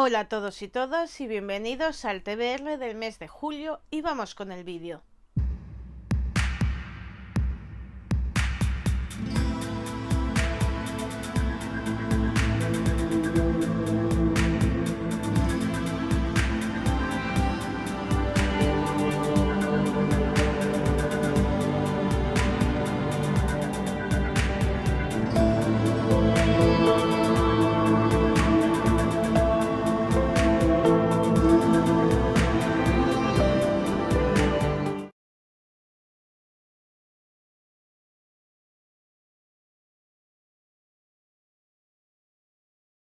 Hola a todos y todas y bienvenidos al TBR del mes de julio y vamos con el vídeo.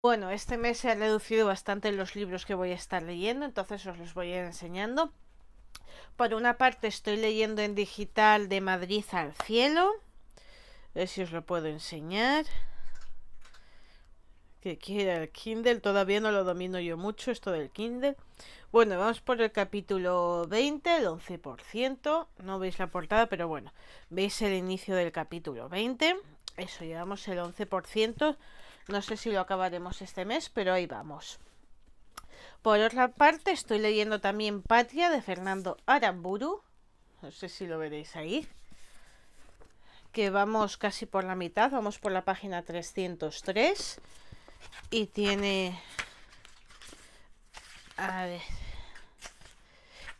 Bueno, este mes se ha reducido bastante los libros que voy a estar leyendo, entonces os los voy a ir enseñando. Por una parte estoy leyendo en digital de Madrid al cielo. A ver si os lo puedo enseñar. Que quiera el Kindle, todavía no lo domino yo mucho esto del Kindle. Bueno, vamos por el capítulo 20, el 11%. No veis la portada, pero bueno, veis el inicio del capítulo 20. Eso, llevamos el 11%. No sé si lo acabaremos este mes, pero ahí vamos. Por otra parte, estoy leyendo también Patria de Fernando Aramburu. No sé si lo veréis ahí. Que vamos casi por la mitad, vamos por la página 303. Y tiene... A ver...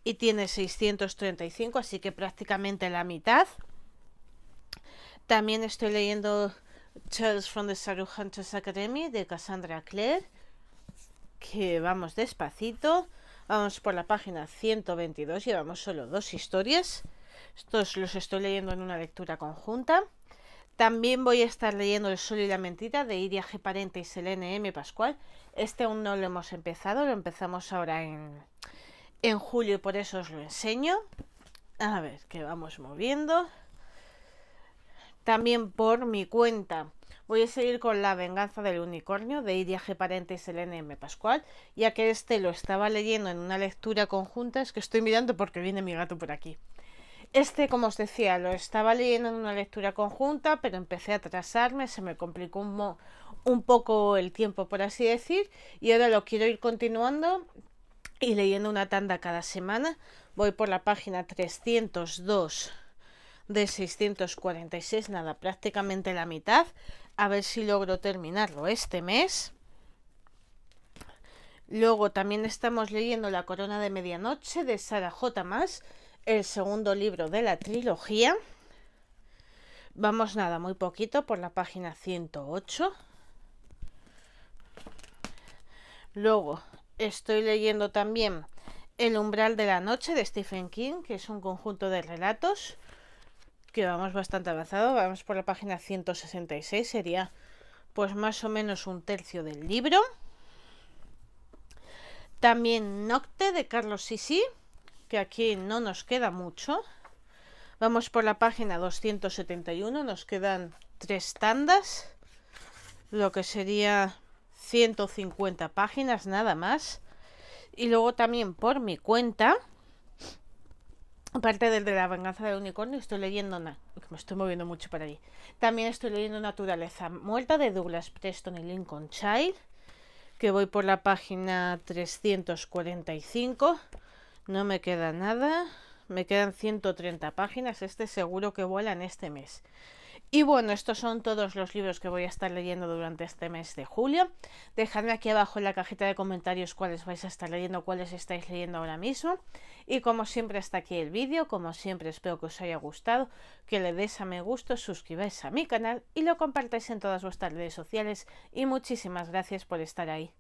Y tiene 635, así que prácticamente la mitad. También estoy leyendo Tales from the Hunters Academy de Cassandra Clare. Que vamos despacito. Vamos por la página 122. Llevamos solo dos historias. Estos los estoy leyendo en una lectura conjunta. También voy a estar leyendo El Sol y la Mentira de Iria G. Parente y Selene M. Pascual. Este aún no lo hemos empezado, lo empezamos ahora en, en julio por eso os lo enseño. A ver, que vamos moviendo. También por mi cuenta voy a seguir con La venganza del unicornio de Iria G. Parente y M. Pascual, ya que este lo estaba leyendo en una lectura conjunta, es que estoy mirando porque viene mi gato por aquí. Este, como os decía, lo estaba leyendo en una lectura conjunta, pero empecé a atrasarme, se me complicó un, un poco el tiempo, por así decir, y ahora lo quiero ir continuando y leyendo una tanda cada semana. Voy por la página 302 de 646, nada, prácticamente la mitad. A ver si logro terminarlo este mes. Luego también estamos leyendo La Corona de Medianoche de Sara J. Más, el segundo libro de la trilogía. Vamos nada, muy poquito por la página 108. Luego estoy leyendo también El umbral de la noche de Stephen King, que es un conjunto de relatos que vamos bastante avanzado, vamos por la página 166, sería pues más o menos un tercio del libro. También Nocte de Carlos Sisi, que aquí no nos queda mucho. Vamos por la página 271, nos quedan tres tandas, lo que sería 150 páginas nada más. Y luego también por mi cuenta Aparte del de la venganza del unicornio, estoy leyendo, me estoy moviendo mucho para allí. También estoy leyendo Naturaleza Muerta de Douglas Preston y Lincoln Child, que voy por la página 345. No me queda nada, me quedan 130 páginas, este seguro que vuela en este mes. Y bueno, estos son todos los libros que voy a estar leyendo durante este mes de julio. Dejadme aquí abajo en la cajita de comentarios cuáles vais a estar leyendo, cuáles estáis leyendo ahora mismo. Y como siempre hasta aquí el vídeo, como siempre espero que os haya gustado, que le deis a me gusta, suscribáis a mi canal y lo compartáis en todas vuestras redes sociales. Y muchísimas gracias por estar ahí.